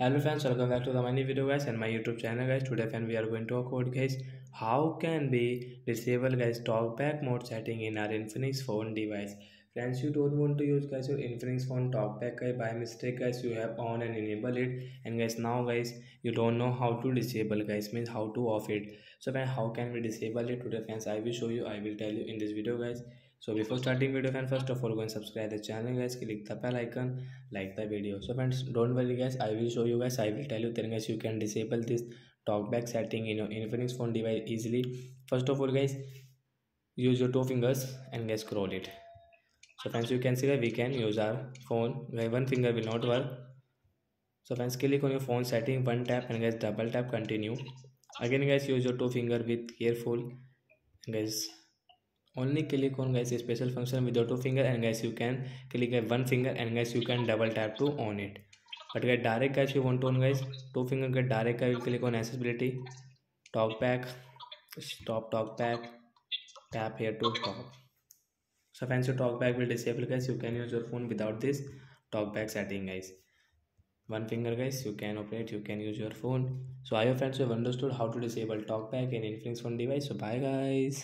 hello friends welcome back to the many video guys and my youtube channel guys. Today friend we are going to talk about guys how can we disable guys talkback mode setting in our infinix phone device? Friends you don't want to use guys your infinix phone talkback guys. By mistake guys you have on and enable it. And guys now guys you don't know how to disable guys means how to off it. So friend how can we disable it? Today friends i will show you i will tell you in this video guys so before starting video fan first of all go and subscribe the channel guys. Click the bell icon like the video. So friends don't worry guys. I will show you guys i will tell you then guys you can disable this talkback setting in your infinix phone device easily. First of all guys use your two fingers and guys scroll it. So friends you can see that we can use our phone. Where one finger will not work. So friends click on your phone setting one tap and guys double tap continue. Again guys use your two finger with careful and guys only click on guys special function without two finger and guys you can click guys one finger and guys you can double tap two on it but guys direct guys you want on guys two finger guys direct का click on accessibility talkback stop talkback tap here to stop so fans you talkback will disable guys you can use your phone without this talkback setting guys one finger guys you can operate you can use your phone so I friends you understood how to disable talkback in Infinix phone device so bye guys